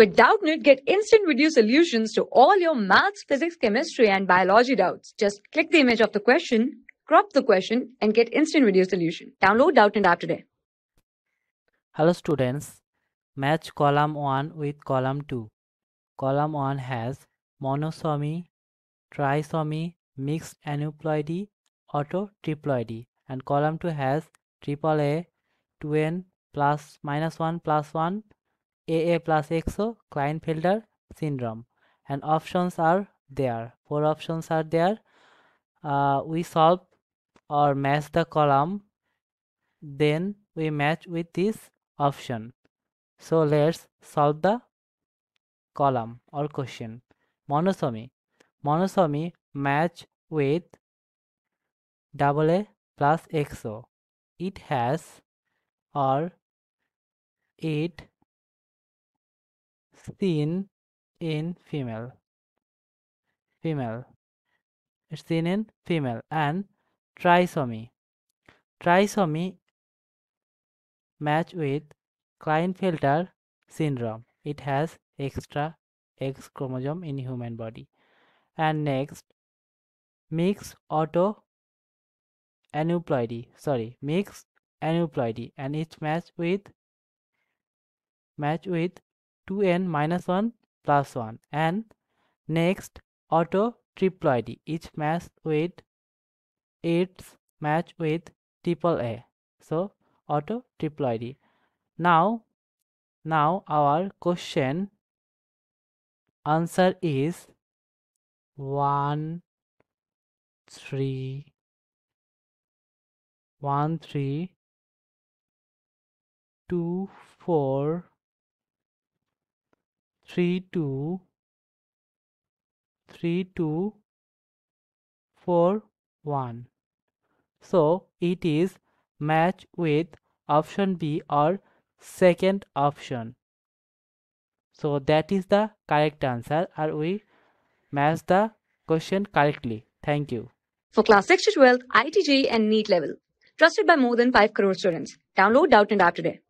With Doubtnut, get instant video solutions to all your maths, physics, chemistry, and biology doubts. Just click the image of the question, crop the question, and get instant video solution. Download Doubtnut app today. Hello students, match column 1 with column 2. Column 1 has monosomy, trisomy, mixed aneuploidy, autotriploidy and column 2 has triple A, 2n plus minus 1 plus 1, AA plus XO, Klinefelter syndrome and options are there. Four options are there. Uh, we solve or match the column then we match with this option. So let's solve the column or question. Monosomy. Monosomy match with double A plus XO. It has or it seen in female. Female. It's in female and trisomy. Trisomy match with Klinefelter syndrome. It has extra X chromosome in human body. And next, mixed auto aneuploidy. Sorry, mixed aneuploidy, and it's match with match with 2n minus 1 plus 1. And next, auto triploidy. Each match with its match with triple A. So auto triploidy. Now, now our question answer is 1 3 1 3 2 4 3 2 3 2 4 1 so it is match with option B or second option so that is the correct answer and we match the question correctly thank you For class 6 to 12, IIT JEE and NEET level. Trusted by more than 5 crore students. Download Doubtnut app today.